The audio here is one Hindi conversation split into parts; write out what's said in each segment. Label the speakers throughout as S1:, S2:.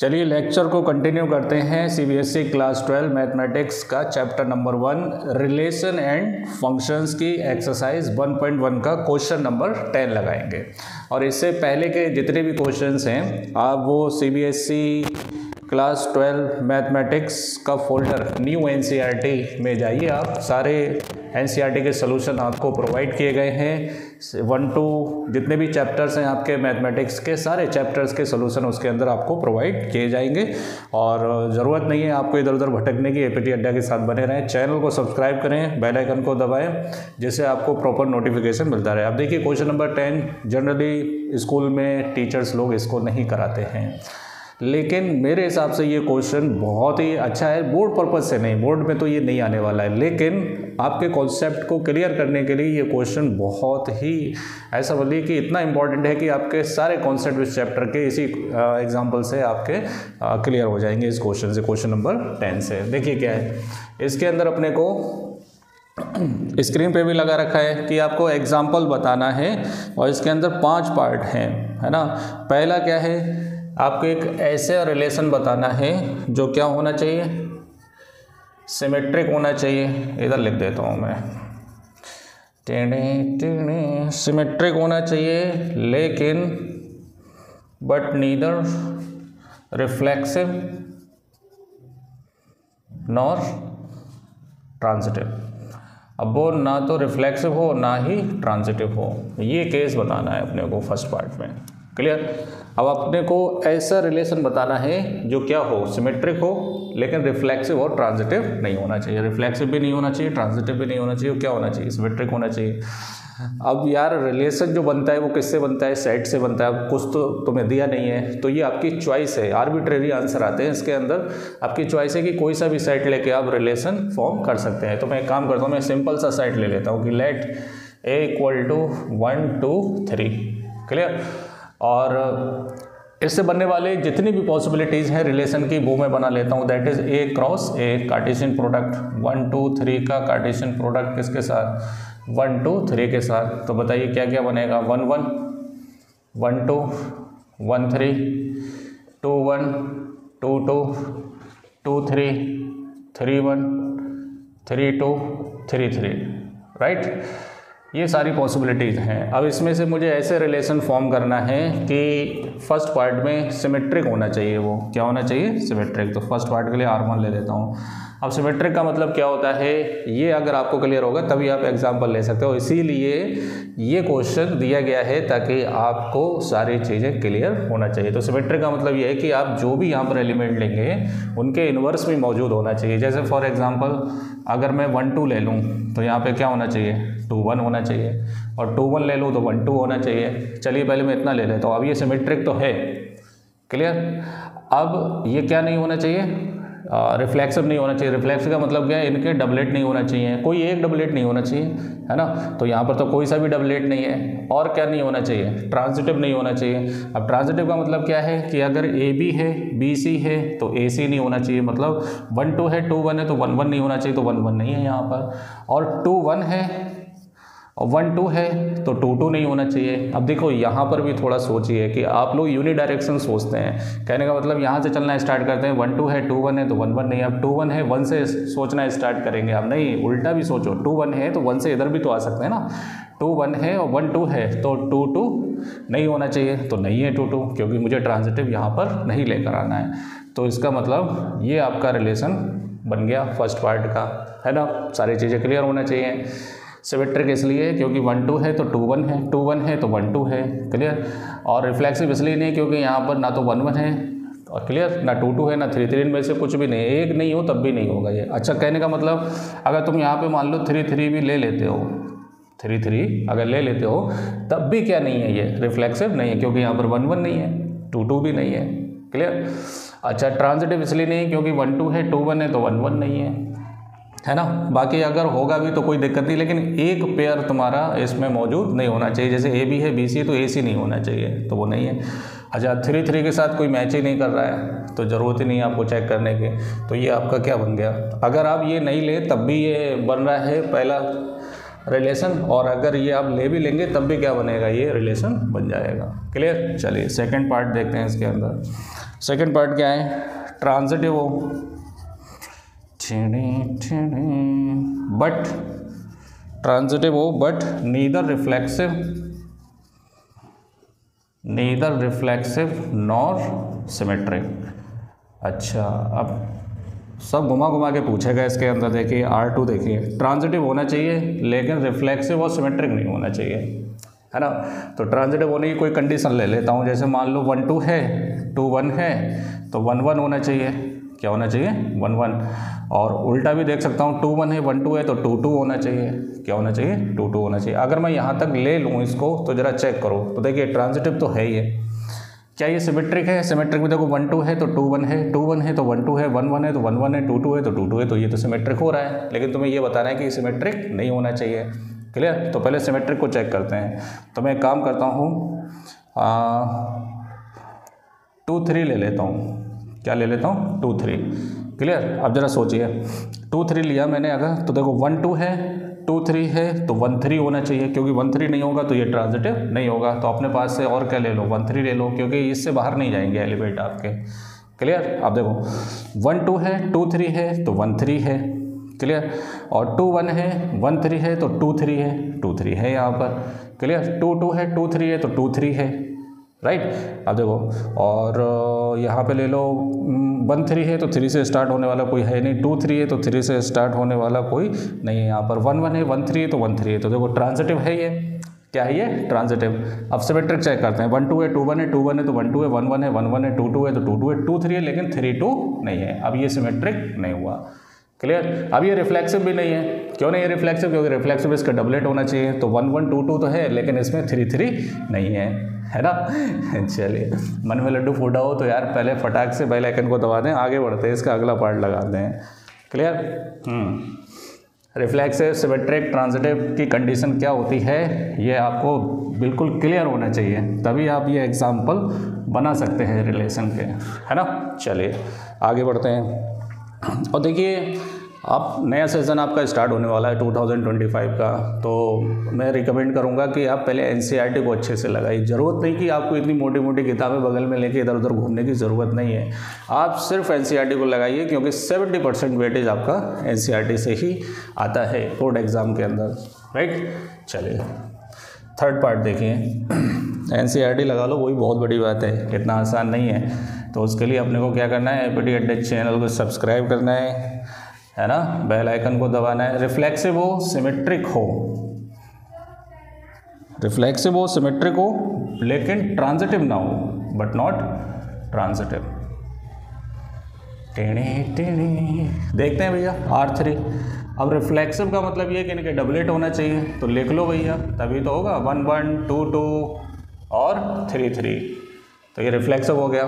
S1: चलिए लेक्चर को कंटिन्यू करते हैं सीबीएसई क्लास ट्वेल्व मैथमेटिक्स का chapter number one relation and functions की एक्सरसाइज 1.1 का क्वेश्चन नंबर 10 लगाएँगे। और इससे पहले के जितने भी क्वेश्चंस हैं, आप वो सीबीएसई क्लास ट्वेल्व मैथमेटिक्स का फोल्डर न्यू एनसीईआरटी में जाइए आप, सारे एन के सोल्यूशन आपको प्रोवाइड किए गए हैं। वन टू जितने भी चैप्टर्स हैं आपके मैथमेटिक्स के, सारे चैप्टर्स के सोल्यूशन उसके अंदर आपको प्रोवाइड किए जाएँगे। और ज़रूरत नहीं है आपको इधर उधर भटकने की एपीटी अड्डा के साथ बने रहें। चैनल को सब्सक्राइब करें बेल आइकन को दबाएँ, जिससे आपको प्रॉपर नोटिफिकेशन मिलता रहे। अब देखिए question number ten generally school में टीचर्स लोग इसको नहीं कराते हैं। लेकिन मेरे हिसाब से ये क्वेश्चन बहुत ही अच्छा है बोर्ड पर्पज से नहीं बोर्ड में तो ये नहीं आने वाला है। लेकिन आपके कॉन्सेप्ट को क्लियर करने के लिए ये क्वेश्चन बहुत ही ऐसा बोलिए कि इतना इंपॉर्टेंट है कि आपके सारे कॉन्सेप्ट इस चैप्टर के इसी एग्ज़ाम्पल से आपके क्लियर हो जाएँगे इस क्वेश्चन से। क्वेश्चन नंबर टेन से। देखिए क्या है। इसके अंदर अपने को स्क्रीन पे भी लगा रखा है कि आपको एग्ज़ाम्पल बताना है और इसके अंदर पाँच पार्ट हैं, है ना? पहला क्या है? आपको एक ऐसे रिलेशन बताना है जो क्या होना चाहिए? सिमेट्रिक होना चाहिए। इधर लिख देता हूँ मैं। टेढ़े टेढ़े सिमेट्रिक होना चाहिए, लेकिन but neither reflexive nor transitive अब वो ना तो रिफ्लेक्सिव हो, ना ही ट्रांजिटिव हो। ये केस बताना है अपने को फ़र्स्ट पार्ट में। क्लियर अब अपने को ऐसा रिलेशन बताना है जो क्या हो सिमेट्रिक हो लेकिन रिफ्लेक्सिव और ट्रांजिटिव नहीं होना चाहिए। रिफ्लेक्सिव भी नहीं होना चाहिए ट्रांजिटिव भी नहीं होना चाहिए, क्या होना चाहिए? सिमेट्रिक होना चाहिए। अब यार रिलेशन जो बनता है वो किससे बनता है? सेट से बनता है। कुछ तो तुम्हें दिया नहीं है तो ये आपकी चॉइस है। आर्बिट्रेरी आंसर आते हैं इसके अंदर। आपकी चॉइस है कि कोई सा भी सेट लेके आप रिलेशन फॉर्म कर सकते हैं। तो मैं एक काम करता हूँ, मैं सिंपल सा सेट ले लेता हूँ कि let A equal to one two three clear और इससे बनने वाले जितनी भी पॉसिबिलिटीज़ हैं रिलेशन की, वो मैं बना लेता हूँ। That is A cross A Cartesian product one two three का कार्टेशियन प्रोडक्ट किसके साथ? वन टू थ्री के साथ। तो बताइए क्या क्या बनेगा? One one one two one three two one two two two three three one three two three three right ये सारी पॉसिबिलिटीज़ हैं। अब इसमें से मुझे ऐसे रिलेशन फॉर्म करना है कि फ़र्स्ट पार्ट में सिमेट्रिक होना चाहिए वो। क्या होना चाहिए? सिमेट्रिक तो फ़र्स्ट पार्ट के लिए आर ले लेता हूँ। अब सिमेट्रिक का मतलब क्या होता है? ये अगर आपको क्लियर होगा, तभी आप एग्ज़ाम्पल ले सकते हो। इसीलिए ये क्वेश्चन दिया गया है ताकि आपको सारी चीज़ें क्लियर होना चाहिए। तो सिमेट्रिक का मतलब ये है कि आप जो भी यहाँ पर एलिमेंट लेंगे, उनके इन्वर्स भी मौजूद होना चाहिए। जैसे फॉर एग्ज़ाम्पल अगर मैं वन टू ले लूँ तो यहाँ पर क्या होना चाहिए? टू वन होना चाहिए। और टू वन ले लूँ तो वन टू होना चाहिए। चलिए पहले मैं इतना ले लेता तो हूँ। अब ये सिमेट्रिक तो है। क्लियर अब ये क्या नहीं होना चाहिए? रिफ्लेक्सिव नहीं होना चाहिए। रिफ्लेक्सिव का मतलब क्या है? इनके डबलेट नहीं होना चाहिए। कोई एक डबलेट नहीं होना चाहिए, है ना? तो यहाँ पर तो कोई सा भी डबलेट नहीं है। और क्या नहीं होना चाहिए? ट्रांजिटिव नहीं होना चाहिए। अब ट्रांजिटिव का मतलब क्या है? कि अगर ए बी है बी सी है तो ए सी नहीं होना चाहिए। मतलब वन टू है, टू वन है तो वन वन नहीं होना चाहिए तो वन वन नहीं है यहाँ पर। और टू वन है और वन टू है तो टू टू नहीं होना चाहिए। अब देखो, यहाँ पर भी थोड़ा सोचिए कि आप लोग यूनि डायरेक्शन सोचते हैं। कहने का मतलब यहाँ से चलना स्टार्ट करते हैं। वन टू है टू वन है तो वन वन नहीं अब टू वन है वन से सोचना स्टार्ट करेंगे। अब नहीं, उल्टा भी सोचो। टू वन है तो वन से इधर भी तो आ सकते हैं ना। टू वन है और वन टू है तो टू टू नहीं होना चाहिए। तो नहीं है टू टू क्योंकि मुझे ट्रांजिटिव यहाँ पर नहीं लेकर आना है। तो इसका मतलब ये आपका रिलेशन बन गया फ़र्स्ट पार्ट का। है ना? सारी चीज़ें क्लियर होना चाहिए। सिमेट्रिक इसलिए क्योंकि वन टू है तो टू वन है टू वन है तो वन टू है क्लियर और रिफ्लेक्सिव इसलिए नहीं, क्योंकि यहाँ पर ना तो वन वन है, और क्लियर ना टू टू है, ना थ्री थ्री में से कुछ भी नहीं, एक नहीं हो तब भी नहीं होगा ये। अच्छा कहने का मतलब अगर तुम यहाँ पे मान लो थ्री थ्री भी ले लेते हो थ्री थ्री अगर ले लेते हो, तब भी क्या नहीं है ये? रिफ्लेक्सिव नहीं है, क्योंकि यहाँ पर वन वन नहीं है टू टू भी नहीं है क्लियर अच्छा ट्रांजिटिव इसलिए नहीं, क्योंकि वन टू है टू वन है तो वन वन नहीं है। है ना? बाकी अगर होगा भी तो कोई दिक्कत नहीं, लेकिन एक पेयर तुम्हारा इसमें मौजूद नहीं होना चाहिए। जैसे ए बी है बी सी तो ए सी नहीं होना चाहिए तो वो नहीं है। अच्छा थ्री थ्री के साथ कोई मैच ही नहीं कर रहा है तो ज़रूरत ही नहीं है आपको चेक करने की। तो ये आपका क्या बन गया? अगर आप ये नहीं ले, तब भी ये बन रहा है पहला रिलेशन और अगर ये आप ले भी लेंगे, तब भी क्या बनेगा? ये रिलेशन बन जाएगा। क्लियर चलिए सेकेंड पार्ट देखते हैं इसके अंदर। सेकंड पार्ट क्या है? ट्रांजिटिव हो। बट ट्रांजिटिव हो but neither reflexive neither reflexive nor symmetric अच्छा अब सब घुमा घुमा के पूछेगा इसके अंदर, देखिए आर टू देखिए। ट्रांजिटिव होना चाहिए, लेकिन रिफ्लेक्सिव और सिमेट्रिक नहीं होना चाहिए। है ना? तो ट्रांजिटिव होने की कोई कंडीशन ले लेता हूँ, जैसे मान लो वन टू है टू वन है तो वन वन होना चाहिए। क्या होना चाहिए? वन वन और उल्टा भी देख सकता हूँ, टू वन है, वन टू है तो टू टू होना चाहिए। क्या होना चाहिए? टू टू होना चाहिए। अगर मैं यहाँ तक ले लूँ इसको तो ज़रा चेक करो। तो देखिए ट्रांजिटिव तो है ही है। क्या ये सिमेट्रिक है? सिमेट्रिक में देखो, वन टू है तो टू वन है, टू वन है तो वन टू है, वन वन है तो वन वन है, टू टू है तो टू टू है तो ये तो सिमेट्रिक हो रहा है। लेकिन तुम्हें ये बताना है कि सिमेट्रिक नहीं होना चाहिए। क्लियर तो पहले सिमेट्रिक को चेक करते हैं। तो मैं काम करता हूँ टू थ्री ले लेता हूँ। क्या ले लेता हूँ? To three. क्लियर अब ज़रा सोचिए। टू थ्री लिया मैंने अगर तो देखो वन टू है टू थ्री है तो वन थ्री होना चाहिए। क्योंकि वन थ्री नहीं होगा तो ये ट्रांजिटिव नहीं होगा। तो अपने पास से और क्या ले लो? वन थ्री ले लो, क्योंकि इससे बाहर नहीं जाएँगे एलिमेंट आपके। क्लियर अब देखो वन टू है टू थ्री है तो वन थ्री है। क्लियर और टू वन है वन थ्री है तो टू थ्री है। टू थ्री है यहाँ पर। क्लियर टू टू है टू थ्री है तो टू थ्री है। राइट अब देखो, और यहाँ पे ले लो वन थ्री है तो थ्री से स्टार्ट होने वाला कोई है नहीं। टू थ्री है तो थ्री से स्टार्ट होने वाला कोई नहीं है यहाँ पर। वन वन है वन थ्री है तो वन थ्री है। तो देखो ट्रांजिटिव है ये। क्या है ये? ट्रांजिटिव अब सिमेट्रिक चेक करते हैं। वन टू है टू वन है टू वन है तो वन टू है वन वन है वन वन है टू टू है तो टू टू है टू थ्री है लेकिन थ्री टू नहीं है। अब ये सिमेट्रिक नहीं हुआ। क्लियर अब ये रिफ्लेक्सिव भी नहीं है। क्यों नहीं है रिफ्लेक्सिव क्योंकि रिफ्लेक्सिव इसका डबलेट होना चाहिए। तो वन वन टू टू तो है, लेकिन इसमें थ्री थ्री नहीं है। है ना? चलिए, मन में लड्डू फूटा हो तो यार पहले फटाक से बेल आइकन को दबा दें, आगे बढ़ते हैं, इसका अगला पार्ट लगाते हैं क्लियर रिफ्लेक्सिव सिमेट्रिक ट्रांजिटिव की कंडीशन क्या होती है? ये आपको बिल्कुल क्लियर होना चाहिए। तभी आप ये एग्ज़ाम्पल बना सकते हैं रिलेशन के। है ना? चलिए, आगे बढ़ते हैं। और देखिए अब नया सेशन आपका स्टार्ट होने वाला है 2025 का तो मैं रिकमेंड करूँगा कि आप पहले एन e को अच्छे से लगाइए। ज़रूरत नहीं कि आपको इतनी मोटी मोटी किताबें बगल में लेके इधर उधर घूमने की ज़रूरत नहीं है। आप सिर्फ़ एन e को लगाइए, क्योंकि 70 परसेंट वेटेज आपका एन e से ही आता है बोर्ड एग्ज़ाम के अंदर। राइट चलिए थर्ड पार्ट देखिए। एन लगा लो, वही बहुत बड़ी बात है, इतना आसान नहीं है। तो उसके लिए अपने को क्या करना है ए पी चैनल को सब्सक्राइब करना है। है ना? बेल आइकन को दबाना है। रिफ्लेक्सिव हो सिमेट्रिक हो। रिफ्लेक्सिव हो सिमेट्रिक हो, लेकिन ट्रांजिटिव ना हो बट नॉट ट्रांजिटिव टेढ़े टेढ़े। देखते हैं भैया आर थ्री अब रिफ्लेक्सिव का मतलब ये कि इनके डबलेट होना चाहिए। तो लिख लो भैया, तभी तो होगा। वन वन टू टू और थ्री थ्री तो ये रिफ्लेक्सिव हो गया।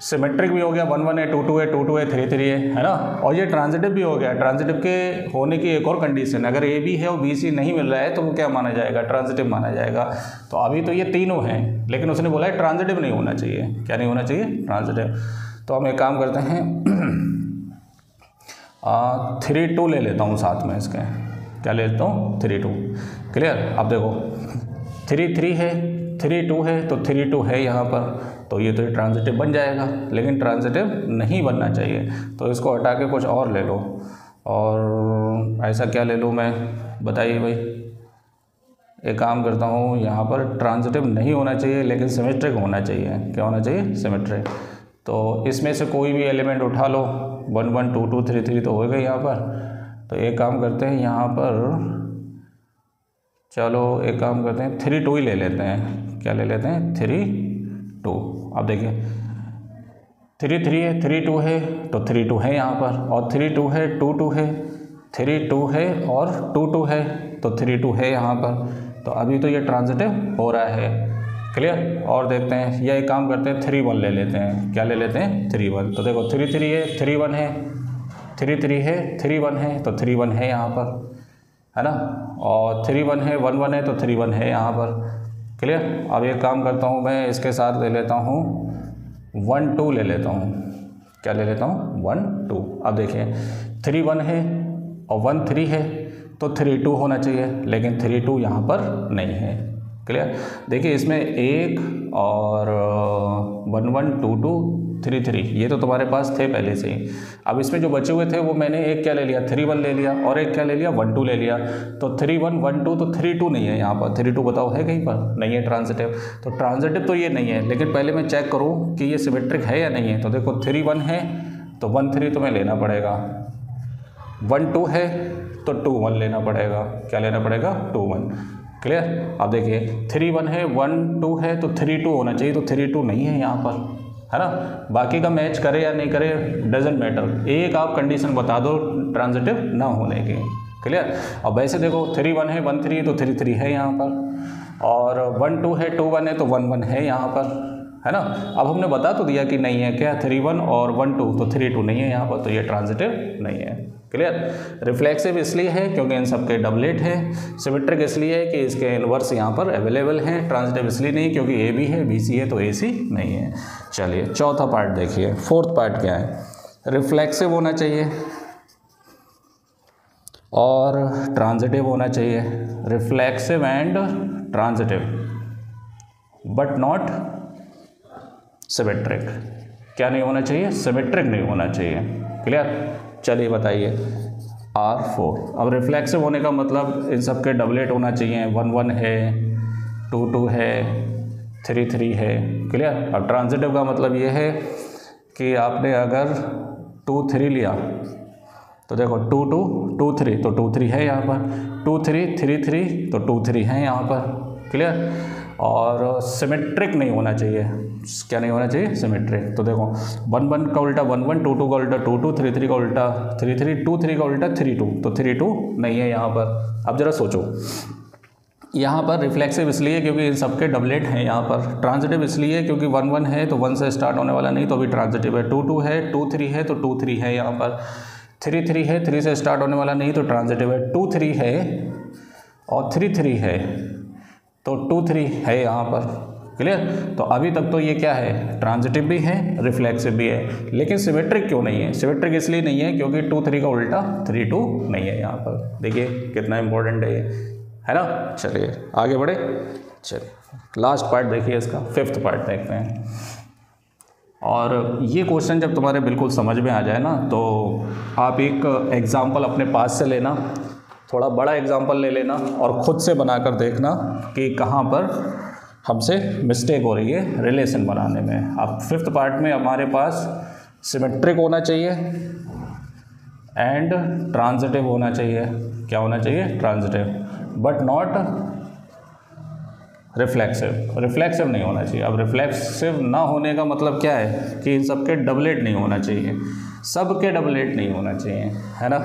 S1: सिमेट्रिक भी हो गया वन वन है टू टू है टू टू है थ्री थ्री है है ना? और ये ट्रांजिटिव भी हो गया। ट्रांजिटिव के होने की एक और कंडीशन अगर ए बी है और बी सी नहीं मिल रहा है तो वो क्या माना जाएगा? ट्रांजिटिव माना जाएगा। तो अभी तो ये तीनों हैं, लेकिन उसने बोला है ट्रांजिटिव नहीं होना चाहिए। क्या नहीं होना चाहिए? ट्रांजिटिव तो हम एक काम करते हैं। थ्री टू ले लेता हूँ साथ में इसके। क्या ले लेता हूँ? थ्री टू क्लियर अब देखो। थ्री थ्री है थ्री टू है तो थ्री टू है यहाँ पर। तो ये तो ये ट्रांजिटिव बन जाएगा, लेकिन ट्रांजिटिव नहीं बनना चाहिए। तो इसको हटा के कुछ और ले लो। और ऐसा क्या ले लूँ मैं? बताइए भाई। एक काम करता हूँ, यहाँ पर ट्रांजिटिव नहीं होना चाहिए, लेकिन सिमेट्रिक होना चाहिए। क्या होना चाहिए? सिमेट्रिक तो इसमें से कोई भी एलिमेंट उठा लो। One one, two two, three three तो हो गए यहाँ पर। तो एक काम करते हैं, यहाँ पर चलो, एक काम करते हैं, थ्री, टू ही ले लेते हैं। क्या ले लेते हैं? Three, two. अब देखिए। थ्री थ्री है थ्री टू है तो थ्री टू है यहाँ पर। और थ्री टू है टू टू है थ्री टू है और टू टू है तो थ्री टू है यहाँ पर। तो अभी तो ये ट्रांजिटिव हो रहा है। क्लियर और देखते हैं। या एक काम करते हैं थ्री वन ले लेते हैं। क्या ले लेते हैं? थ्री वन तो देखो थ्री थ्री है थ्री वन है। थ्री थ्री है थ्री वन है तो थ्री वन है यहाँ पर। है ना? और थ्री वन है वन वन है तो थ्री वन है यहाँ पर। क्लियर अब एक काम करता हूँ, मैं इसके साथ ले लेता हूँ। वन टू ले लेता हूँ। क्या ले लेता हूँ? वन टू अब देखिए थ्री वन है और वन थ्री है तो थ्री टू होना चाहिए, लेकिन थ्री टू यहाँ पर नहीं है। क्लियर देखिए, इसमें एक और one one two two three three, ये तो तुम्हारे पास थे पहले से ही। अब इसमें जो बचे हुए थे, वो मैंने एक क्या ले लिया, थ्री वन ले लिया और एक क्या ले लिया, वन टू ले लिया। तो थ्री वन वन टू तो थ्री टू नहीं है यहाँ पर। थ्री टू बताओ, है कहीं पर? नहीं है ट्रांजिटिव। तो ट्रांजिटिव तो ये नहीं है, लेकिन पहले मैं चेक करूँ कि ये सिमेट्रिक है या नहीं है। तो देखो, थ्री वन है तो वन थ्री तुम्हें लेना पड़ेगा। वन टू है तो टू वन लेना पड़ेगा। क्या लेना पड़ेगा? Two one. क्लियर? अब देखिए, थ्री वन है, वन टू है तो थ्री टू होना चाहिए तो थ्री टू नहीं है यहाँ पर। है ना? बाकी का मैच करे या नहीं करे डजेंट मैटर एक आप कंडीशन बता दो ट्रांजिटिव ना होने के। क्लियर अब वैसे देखो थ्री वन है वन थ्री तो थ्री थ्री है यहाँ पर। और वन टू है टू वन है तो वन वन है यहाँ पर। है ना? अब हमने बता तो दिया कि नहीं है क्या? थ्री वन और वन टू तो थ्री टू नहीं है यहाँ पर तो ये ट्रांजिटिव नहीं है। क्लियर रिफ्लेक्सिव इसलिए है क्योंकि इन सबके डबलेट है। सिमेट्रिक इसलिए है कि इसके इनवर्स यहाँ पर अवेलेबल हैं। ट्रांजिटिव इसलिए नहीं क्योंकि ए बी है बी सी है तो ए सी नहीं है। चलिए, चौथा पार्ट देखिए। फोर्थ पार्ट क्या है? रिफ्लेक्सिव होना चाहिए। और ट्रांजिटिव होना चाहिए। Reflexive and transitive but not symmetric क्या नहीं होना चाहिए? सिमेट्रिक नहीं होना चाहिए। क्लियर चलिए बताइए। आर फोर अब रिफ्लेक्सिव होने का मतलब इन सब के डबलेट होना चाहिए। वन वन है टू टू है थ्री थ्री है। क्लियर अब ट्रांजिटिव का मतलब ये है कि आपने अगर टू थ्री लिया तो देखो टू टू टू थ्री तो टू थ्री है यहाँ पर। टू थ्री थ्री थ्री तो टू थ्री है यहाँ पर। क्लियर और सिमेट्रिक नहीं होना चाहिए। क्या नहीं होना चाहिए? सिमेट्रिक तो देखो वन वन का उल्टा वन वन टू टू का उल्टा टू टू थ्री थ्री का उल्टा थ्री थ्री टू थ्री का उल्टा थ्री टू तो थ्री टू नहीं है यहाँ पर। अब ज़रा सोचो। यहाँ पर रिफ्लेक्सिव इसलिए क्योंकि इन सबके डबलेट हैं यहाँ पर। ट्रांजिटिव इसलिए क्योंकि वन वन है तो वन से स्टार्ट होने वाला नहीं तो अभी ट्रांजिटिव है। टू टू है टू थ्री है तो टू थ्री है यहाँ पर। थ्री थ्री है थ्री से स्टार्ट होने वाला नहीं तो ट्रांजिटिव है। टू थ्री है और थ्री थ्री है। तो टू थ्री है यहाँ पर क्लियर तो अभी तक तो ये क्या है? ट्रांजिटिव भी है रिफ्लेक्सिव भी है, लेकिन सिमेट्रिक क्यों नहीं है? सिमेट्रिक इसलिए नहीं है क्योंकि टू थ्री का उल्टा थ्री टू नहीं है यहाँ पर। देखिए कितना इंपॉर्टेंट है ये। है ना? चलिए, आगे बढ़े। चलिए लास्ट पार्ट देखिए इसका फिफ्थ पार्ट देखते हैं। और ये क्वेश्चन जब तुम्हारे बिल्कुल समझ में आ जाए ना तो आप एक एग्ज़ाम्पल अपने पास से लेना। थोड़ा बड़ा एग्ज़ाम्पल ले लेना और ख़ुद से बनाकर देखना कि कहाँ पर हमसे मिस्टेक हो रही है रिलेशन बनाने में। अब फिफ्थ पार्ट में हमारे पास सिमेट्रिक होना चाहिए एंड ट्रांजिटिव होना चाहिए। क्या होना चाहिए? Transitive but not reflexive reflexive नहीं होना चाहिए। अब रिफ्लेक्सिव ना होने का मतलब क्या है? कि इन सबके डबलेट नहीं होना चाहिए। सबके डबलेट नहीं होना चाहिए। है ना?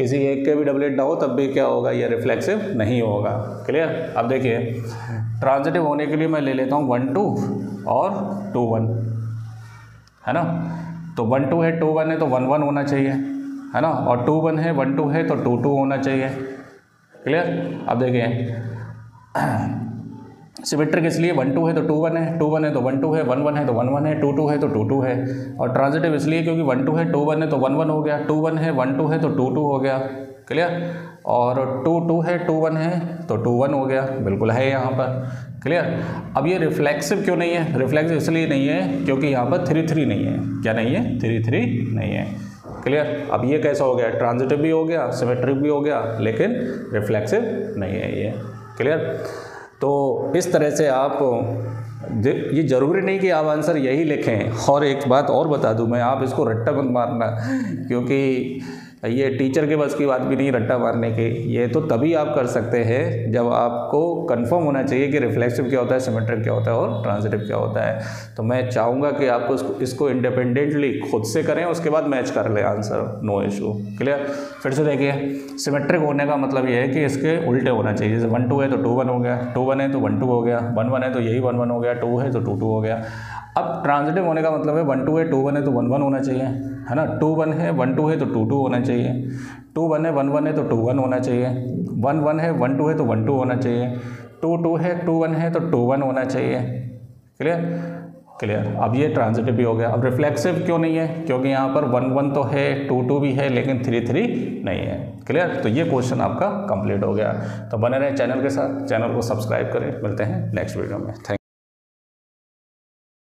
S1: किसी एक के भी डबलेट ना हो, तब भी क्या होगा? ये रिफ्लेक्सिव नहीं होगा। क्लियर अब देखिए ट्रांजिटिव होने के लिए मैं ले लेता हूँ वन टू और टू वन है ना? तो वन टू है टू वन है तो वन वन होना चाहिए। है ना? और टू वन है वन टू है तो टू टू होना चाहिए। क्लियर अब देखिए सिमेट्रिक इसलिए वन टू है तो टू वन है टू वन है तो वन टू है वन वन है तो वन वन है टू टू है तो टू टू है। और ट्रांजिटिव इसलिए क्योंकि वन टू है टू वन है तो वन वन हो गया टू वन है वन टू है तो टू टू हो गया। क्लियर और टू टू है टू वन है तो टू वन हो गया। बिल्कुल है यहाँ पर। क्लियर अब ये रिफ्लेक्सिव क्यों नहीं है? रिफ्लेक्सिव इसलिए नहीं है क्योंकि यहाँ पर थ्री थ्री नहीं है। क्या नहीं है? थ्री थ्री नहीं है। क्लियर अब ये कैसा हो गया? ट्रांजिटिव भी हो गया सिमेट्रिक भी हो गया, लेकिन रिफ्लेक्सिव नहीं है ये। क्लियर तो इस तरह से आप ये ज़रूरी नहीं कि आप आंसर यही लिखें। और एक बात और बता दूँ मैं आप इसको रट्टा मत मारना क्योंकि ये टीचर के बस की बात भी नहीं रट्टा मारने की। ये तो तभी आप कर सकते हैं जब आपको कंफर्म होना चाहिए कि रिफ्लेक्सिव क्या होता है सिमेट्रिक क्या होता है और ट्रांजिटिव क्या होता है। तो मैं चाहूँगा कि आपको इसको, इसको इंडिपेंडेंटली खुद से करें उसके बाद मैच कर लें आंसर नो इशू क्लियर फिर से देखिए सिमेट्रिक होने का मतलब ये है कि इसके उल्टे होना चाहिए। जैसे वन टू है तो टू वन हो गया टू वन है तो वन टू हो गया वन वन है तो यही वन वन हो गया टू है तो टू टू हो गया। अब ट्रांजिटिव होने का मतलब है वन टू है टू वन है तो वन वन होना चाहिए, है ना? टू वन है वन टू है तो टू टू होना चाहिए। टू वन है वन वन है तो टू वन होना चाहिए। वन वन है वन टू है तो वन टू होना चाहिए। टू टू है टू वन है तो टू वन होना चाहिए। क्लियर क्लियर अब ये ट्रांजिटिव भी हो गया। अब रिफ्लेक्सिव क्यों नहीं है? क्योंकि यहाँ पर वन वन तो है टू टू भी है, लेकिन थ्री थ्री नहीं है। क्लियर तो ये क्वेश्चन आपका कंप्लीट हो गया। तो बने रहे चैनल के साथ। चैनल को सब्सक्राइब करें। मिलते हैं नेक्स्ट वीडियो में। थैंक